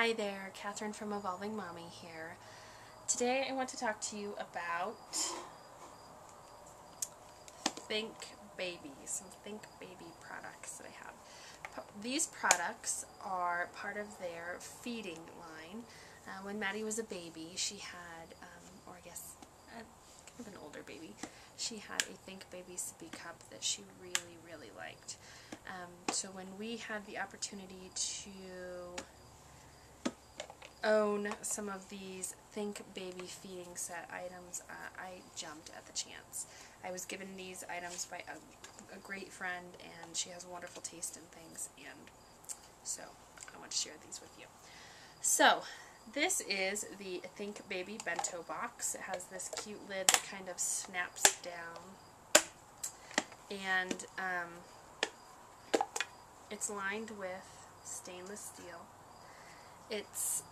Hi there, Catherine from Evolving Mommy here. Today I want to talk to you about Think Baby, some Think Baby products that I have. These products are part of their feeding line. Uh, when Maddie was a baby, she had, um, or I guess a, kind of an older baby, she had a Think Baby sippy cup that she really, really liked. Um, so when we had the opportunity to own some of these Think Baby feeding set items, uh, I jumped at the chance. I was given these items by a, a, great friend and she has a wonderful taste in things and so I want to share these with you. So this is the Think Baby bento box. It has this cute lid that kind of snaps down and um, it's lined with stainless steel. It's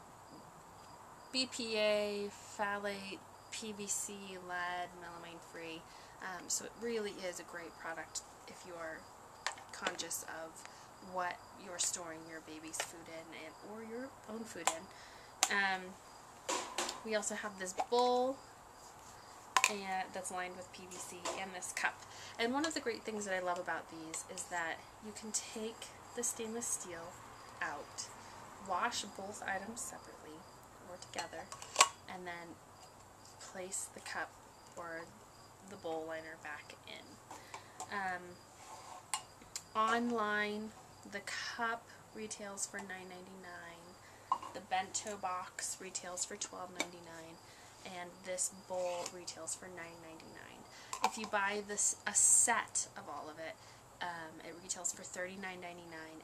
BPA, phthalate, PVC, lead, melamine free. Um, so it really is a great product if you're conscious of what you're storing your baby's food in and, or your own food in. Um, we also have this bowl and that's lined with PVC and this cup. And one of the great things that I love about these is that you can take the stainless steel out, wash both items separately, together and then place the cup or the bowl liner back in. Um, online, the cup retails for $9.99. The bento box retails for $12.99 and this bowl retails for $9.99. If you buy this a set of all of it, um, it retails for $39.99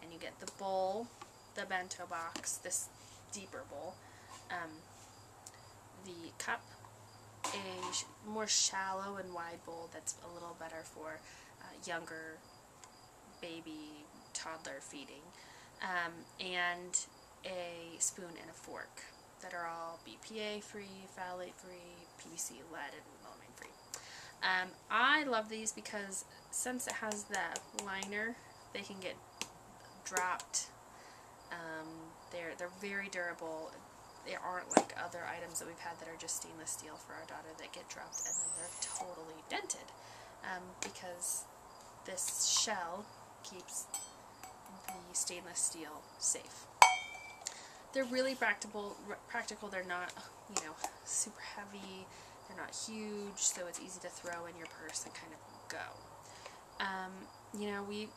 and you get the bowl, the bento box, this deeper bowl, um, the cup, a sh more shallow and wide bowl that's a little better for uh, younger baby toddler feeding, um, and a spoon and a fork that are all BPA free, phthalate free, PVC, lead, and melamine free. Um, I love these because since it has the liner, they can get dropped. Um, they're they're very durable they aren't like other items that we've had that are just stainless steel for our daughter that get dropped and then they're totally dented um, because this shell keeps the stainless steel safe. They're really practical. Practical. They're not, you know, super heavy. They're not huge, so it's easy to throw in your purse and kind of go. Um, you know, we.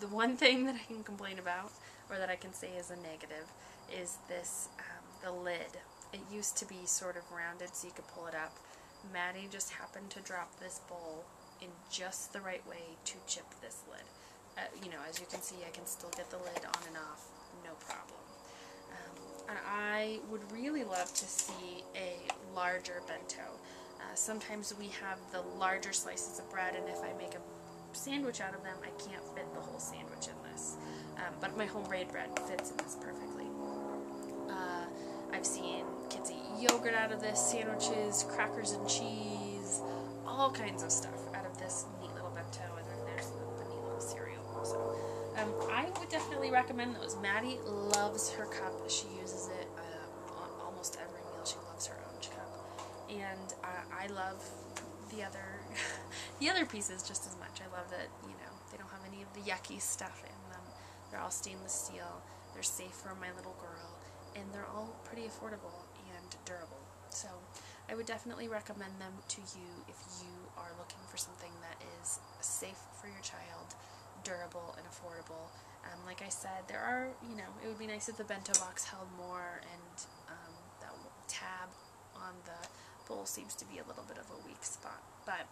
The one thing that I can complain about, or that I can say is a negative, is this, um, the lid. It used to be sort of rounded so you could pull it up. Maddie just happened to drop this bowl in just the right way to chip this lid. Uh, you know, as you can see, I can still get the lid on and off, no problem. Um, and I would really love to see a larger bento. Uh, sometimes we have the larger slices of bread, and if I make a sandwich out of them, I can't fit the whole sandwich in this. Um, but my homemade bread fits in this perfectly. I've seen kids eat yogurt out of this, sandwiches, crackers and cheese, all kinds of stuff out of this neat little bento, and then there's the, neat little cereal also. Um, I would definitely recommend those. Maddie loves her cup. She uses it uh, on almost every meal. She loves her own cup. And I, I love the other the other pieces just as much. I love that, you know, they don't have any of the yucky stuff in them. They're all stainless steel. They're safe for my little girl and they're all pretty affordable and durable. So I would definitely recommend them to you if you are looking for something that is safe for your child, durable and affordable. Um, like I said, there are, you know, it would be nice if the bento box held more and um, that tab on the bowl seems to be a little bit of a weak spot. But,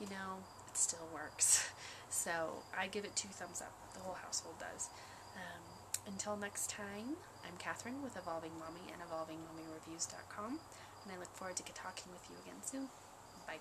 you know, it still works. So I give it two thumbs up. The whole household does. Um, until next time, I'm Catherine with Evolving Mommy and EvolvingMommyReviews.com, and I look forward to talking with you again soon. Bye.